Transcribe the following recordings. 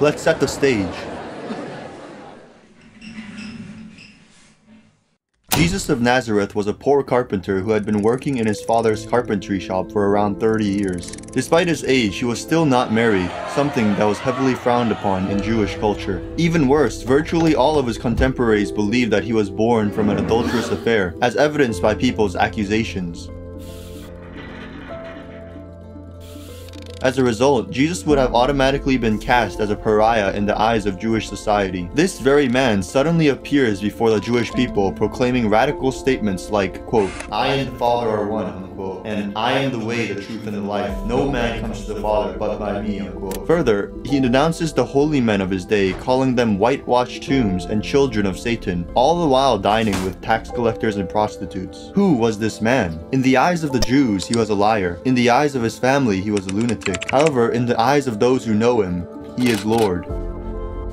Let's set the stage. Jesus of Nazareth was a poor carpenter who had been working in his father's carpentry shop for around 30 years. Despite his age, he was still not married, something that was heavily frowned upon in Jewish culture. Even worse, virtually all of his contemporaries believed that he was born from an adulterous affair, as evidenced by people's accusations. As a result, Jesus would have automatically been cast as a pariah in the eyes of Jewish society. This very man suddenly appears before the Jewish people proclaiming radical statements like, quote, I and the Father are one, unquote, and I am the way, the truth, and the life. No man comes to the Father but by me, unquote. Further, he denounces the holy men of his day, calling them whitewashed tombs and children of Satan, all the while dining with tax collectors and prostitutes. Who was this man? In the eyes of the Jews, he was a liar. In the eyes of his family, he was a lunatic. However, in the eyes of those who know him, he is Lord.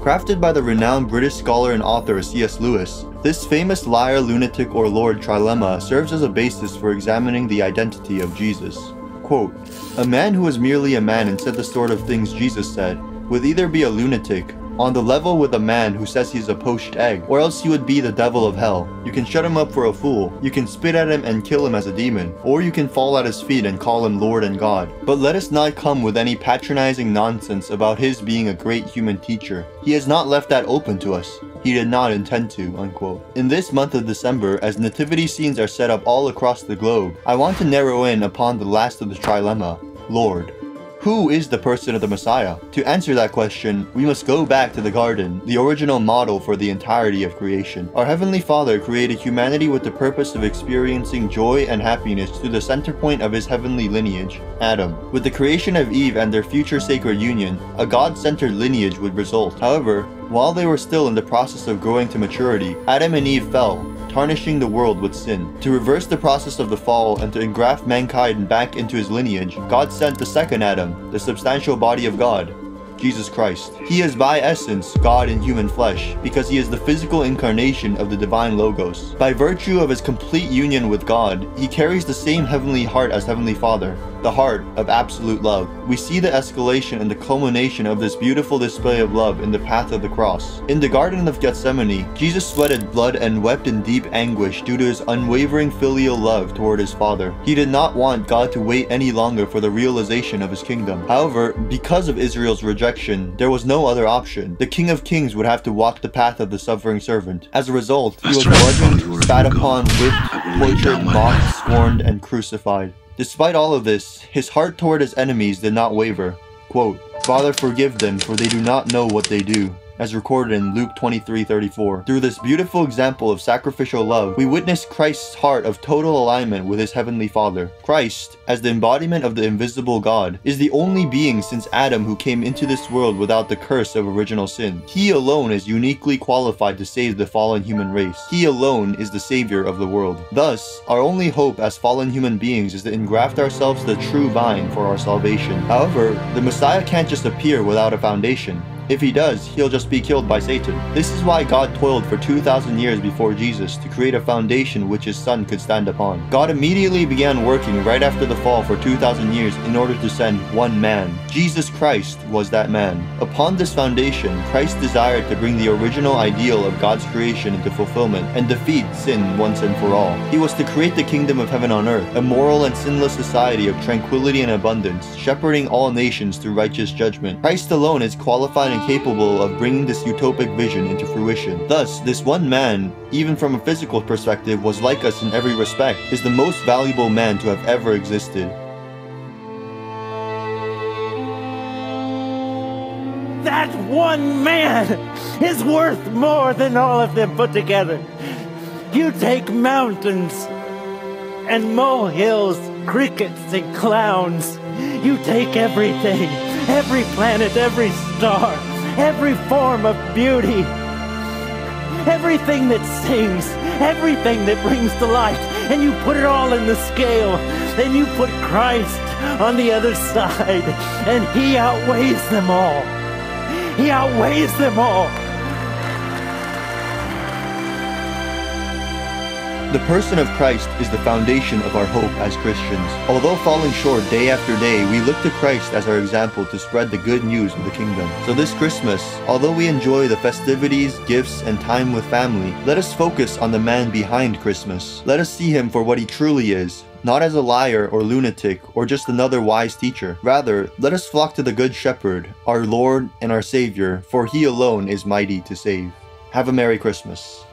Crafted by the renowned British scholar and author C.S. Lewis, this famous liar, lunatic, or Lord trilemma serves as a basis for examining the identity of Jesus. Quote, A man who is merely a man and said the sort of things Jesus said would either be a lunatic on the level with a man who says he's a poached egg, or else he would be the devil of hell. You can shut him up for a fool, you can spit at him and kill him as a demon, or you can fall at his feet and call him Lord and God. But let us not come with any patronizing nonsense about his being a great human teacher. He has not left that open to us. He did not intend to, unquote. In this month of December, as nativity scenes are set up all across the globe, I want to narrow in upon the last of the trilemma, Lord. Who is the person of the Messiah? To answer that question, we must go back to the garden, the original model for the entirety of creation. Our Heavenly Father created humanity with the purpose of experiencing joy and happiness through the center point of his heavenly lineage, Adam. With the creation of Eve and their future sacred union, a God-centered lineage would result. However, while they were still in the process of growing to maturity, Adam and Eve fell, tarnishing the world with sin. To reverse the process of the fall and to engraft mankind back into his lineage, God sent the second Adam, the substantial body of God, Jesus Christ. He is by essence God in human flesh, because he is the physical incarnation of the divine Logos. By virtue of his complete union with God, he carries the same heavenly heart as Heavenly Father, the heart of absolute love. We see the escalation and the culmination of this beautiful display of love in the path of the cross. In the Garden of Gethsemane, Jesus sweated blood and wept in deep anguish due to his unwavering filial love toward his Father. He did not want God to wait any longer for the realization of his kingdom. However, because of Israel's rejection, there was no other option. The King of Kings would have to walk the path of the suffering servant. As a result, he was bludgeoned, spat upon, whipped, tortured, mocked, scorned, and crucified. Despite all of this, his heart toward his enemies did not waver. Quote, Father, forgive them, for they do not know what they do as recorded in Luke 23:34. Through this beautiful example of sacrificial love, we witness Christ's heart of total alignment with his heavenly Father. Christ, as the embodiment of the invisible God, is the only being since Adam who came into this world without the curse of original sin. He alone is uniquely qualified to save the fallen human race. He alone is the savior of the world. Thus, our only hope as fallen human beings is to engraft ourselves the true vine for our salvation. However, the Messiah can't just appear without a foundation. If he does, he'll just be killed by Satan. This is why God toiled for 2,000 years before Jesus to create a foundation which his son could stand upon. God immediately began working right after the fall for 2,000 years in order to send one man. Jesus Christ was that man. Upon this foundation, Christ desired to bring the original ideal of God's creation into fulfillment and defeat sin once and for all. He was to create the kingdom of heaven on earth, a moral and sinless society of tranquility and abundance, shepherding all nations through righteous judgment. Christ alone is qualified and capable of bringing this utopic vision into fruition. Thus, this one man, even from a physical perspective, was like us in every respect, is the most valuable man to have ever existed. That one man is worth more than all of them put together. You take mountains and molehills, crickets and clowns. You take everything, every planet, every star, every form of beauty, everything that sings, everything that brings to light, and you put it all in the scale. Then you put Christ on the other side, and He outweighs them all. He outweighs them all. The person of Christ is the foundation of our hope as Christians. Although falling short day after day, we look to Christ as our example to spread the good news of the kingdom. So this Christmas, although we enjoy the festivities, gifts, and time with family, let us focus on the man behind Christmas. Let us see him for what he truly is, not as a liar or lunatic or just another wise teacher. Rather, let us flock to the Good Shepherd, our Lord and our Savior, for he alone is mighty to save. Have a Merry Christmas.